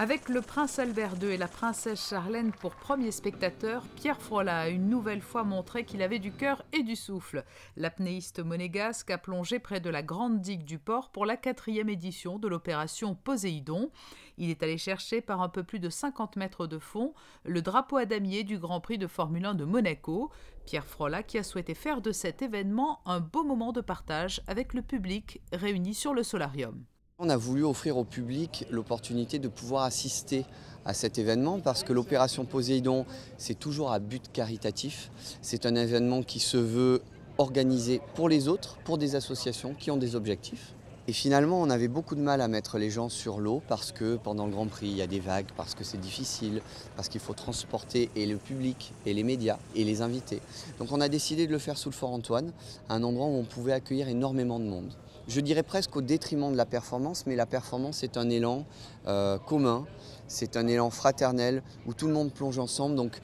Avec le prince Albert II et la princesse Charlène pour premiers spectateurs, Pierre Frola a une nouvelle fois montré qu'il avait du cœur et du souffle. L'apnéiste monégasque a plongé près de la grande digue du port pour la quatrième édition de l'opération Poséidon. Il est allé chercher par un peu plus de 50 mètres de fond le drapeau à damier du Grand Prix de Formule 1 de Monaco. Pierre Frola qui a souhaité faire de cet événement un beau moment de partage avec le public réuni sur le solarium. On a voulu offrir au public l'opportunité de pouvoir assister à cet événement parce que l'opération Poséidon, c'est toujours à but caritatif. C'est un événement qui se veut organisé pour les autres, pour des associations qui ont des objectifs. Et finalement, on avait beaucoup de mal à mettre les gens sur l'eau parce que pendant le Grand Prix, il y a des vagues, parce que c'est difficile, parce qu'il faut transporter et le public, et les médias, et les invités. Donc on a décidé de le faire sous le Fort Antoine, un endroit où on pouvait accueillir énormément de monde je dirais presque au détriment de la performance, mais la performance est un élan euh, commun, c'est un élan fraternel où tout le monde plonge ensemble. Donc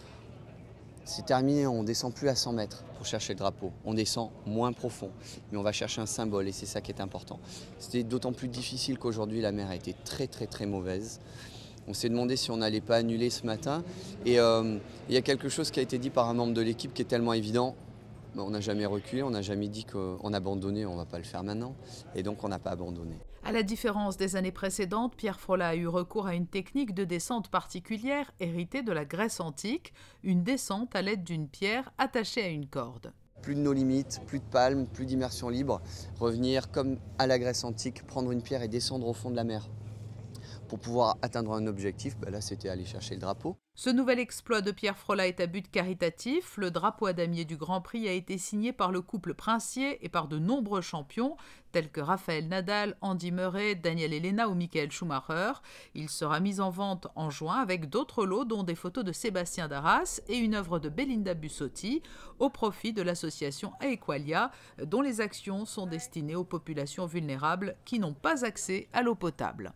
c'est terminé, on ne descend plus à 100 mètres pour chercher le drapeau, on descend moins profond, mais on va chercher un symbole et c'est ça qui est important. C'était d'autant plus difficile qu'aujourd'hui la mer a été très très très mauvaise. On s'est demandé si on n'allait pas annuler ce matin. Et euh, il y a quelque chose qui a été dit par un membre de l'équipe qui est tellement évident. On n'a jamais reculé, on n'a jamais dit qu'on abandonnait, on ne va pas le faire maintenant. Et donc on n'a pas abandonné. À la différence des années précédentes, Pierre Frola a eu recours à une technique de descente particulière héritée de la Grèce antique, une descente à l'aide d'une pierre attachée à une corde. Plus de nos limites, plus de palmes, plus d'immersion libre, revenir comme à la Grèce antique, prendre une pierre et descendre au fond de la mer pour pouvoir atteindre un objectif, ben là c'était aller chercher le drapeau. Ce nouvel exploit de Pierre Frola est à but caritatif. Le drapeau à damier du Grand Prix a été signé par le couple princier et par de nombreux champions tels que Raphaël Nadal, Andy Murray, Daniel Elena ou Michael Schumacher. Il sera mis en vente en juin avec d'autres lots dont des photos de Sébastien Darras et une œuvre de Belinda Bussotti au profit de l'association Aequalia dont les actions sont destinées aux populations vulnérables qui n'ont pas accès à l'eau potable.